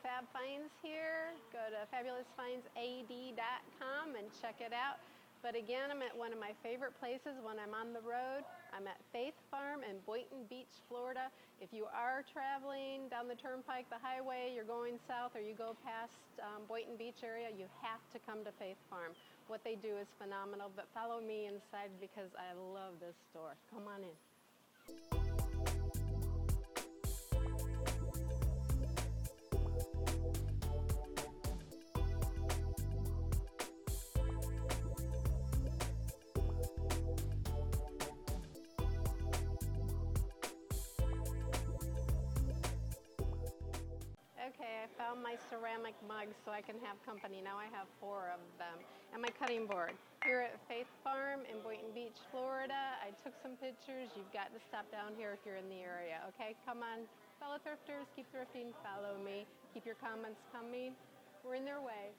Fab Finds here. Go to fabulousfindsad.com and check it out. But again, I'm at one of my favorite places when I'm on the road. I'm at Faith Farm in Boynton Beach, Florida. If you are traveling down the turnpike, the highway, you're going south or you go past um, Boynton Beach area, you have to come to Faith Farm. What they do is phenomenal, but follow me inside because I love this store. Come on in. Found my ceramic mugs so I can have company. Now I have four of them. And my cutting board. Here at Faith Farm in Boynton Beach, Florida. I took some pictures. You've got to stop down here if you're in the area. Okay, come on. Fellow thrifters, keep thrifting. Follow me. Keep your comments coming. We're in their way.